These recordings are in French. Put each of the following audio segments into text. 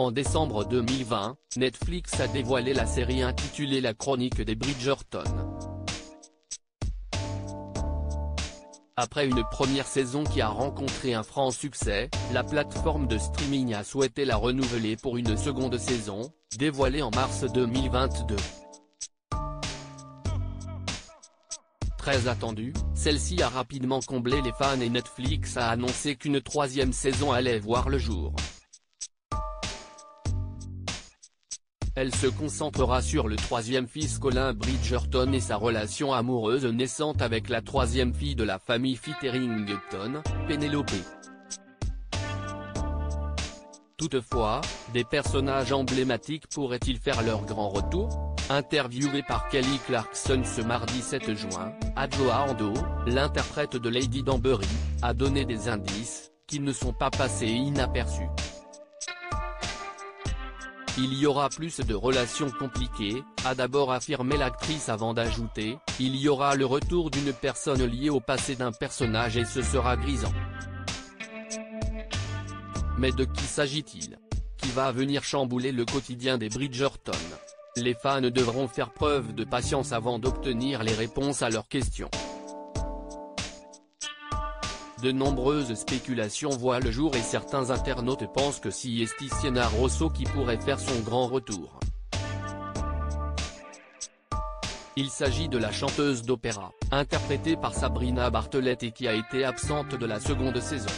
En décembre 2020, Netflix a dévoilé la série intitulée La Chronique des Bridgerton. Après une première saison qui a rencontré un franc succès, la plateforme de streaming a souhaité la renouveler pour une seconde saison, dévoilée en mars 2022. Très attendue, celle-ci a rapidement comblé les fans et Netflix a annoncé qu'une troisième saison allait voir le jour. Elle se concentrera sur le troisième fils Colin Bridgerton et sa relation amoureuse naissante avec la troisième fille de la famille Fitterington, Penelope. Toutefois, des personnages emblématiques pourraient-ils faire leur grand retour? Interviewé par Kelly Clarkson ce mardi 7 juin, Adjoa Ando, l'interprète de Lady Danbury, a donné des indices, qui ne sont pas passés inaperçus. Il y aura plus de relations compliquées, a d'abord affirmé l'actrice avant d'ajouter, il y aura le retour d'une personne liée au passé d'un personnage et ce sera grisant. Mais de qui s'agit-il? Qui va venir chambouler le quotidien des Bridgerton? Les fans devront faire preuve de patience avant d'obtenir les réponses à leurs questions. De nombreuses spéculations voient le jour et certains internautes pensent que si Sienna Rosso qui pourrait faire son grand retour. Il s'agit de la chanteuse d'opéra, interprétée par Sabrina Bartlett et qui a été absente de la seconde saison.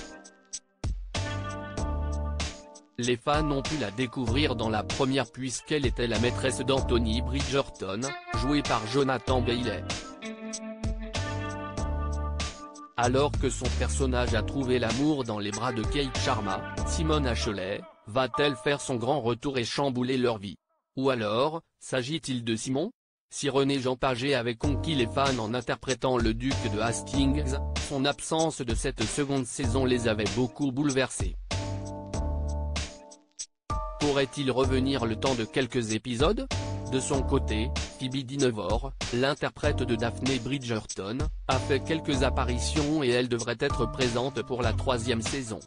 Les fans ont pu la découvrir dans la première puisqu'elle était la maîtresse d'Anthony Bridgerton, jouée par Jonathan Bailey. Alors que son personnage a trouvé l'amour dans les bras de Kate Sharma, Simone Ashley, va-t-elle faire son grand retour et chambouler leur vie? Ou alors, s'agit-il de Simon? Si René Jean Paget avait conquis les fans en interprétant le duc de Hastings, son absence de cette seconde saison les avait beaucoup bouleversés. Pourrait-il revenir le temps de quelques épisodes? De son côté, Phoebe Dynevor, l'interprète de Daphne Bridgerton, a fait quelques apparitions et elle devrait être présente pour la troisième saison.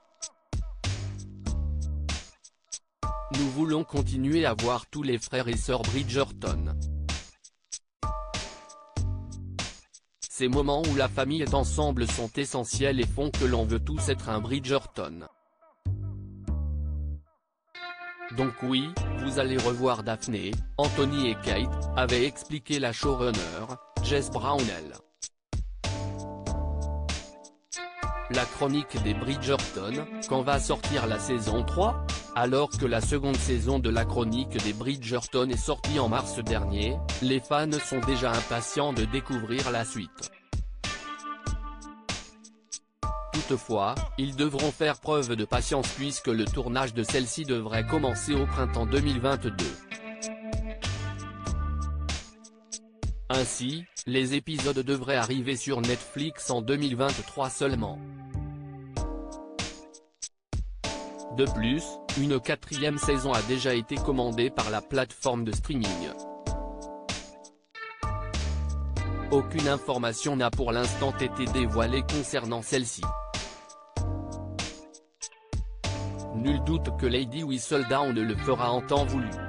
Nous voulons continuer à voir tous les frères et sœurs Bridgerton. Ces moments où la famille est ensemble sont essentiels et font que l'on veut tous être un Bridgerton. Donc oui, vous allez revoir Daphné, Anthony et Kate, avait expliqué la showrunner, Jess Brownell. La chronique des Bridgerton, quand va sortir la saison 3 Alors que la seconde saison de la chronique des Bridgerton est sortie en mars dernier, les fans sont déjà impatients de découvrir la suite. Toutefois, ils devront faire preuve de patience puisque le tournage de celle-ci devrait commencer au printemps 2022. Ainsi, les épisodes devraient arriver sur Netflix en 2023 seulement. De plus, une quatrième saison a déjà été commandée par la plateforme de streaming. Aucune information n'a pour l'instant été dévoilée concernant celle-ci. Nul doute que Lady Whistledown le fera en temps voulu.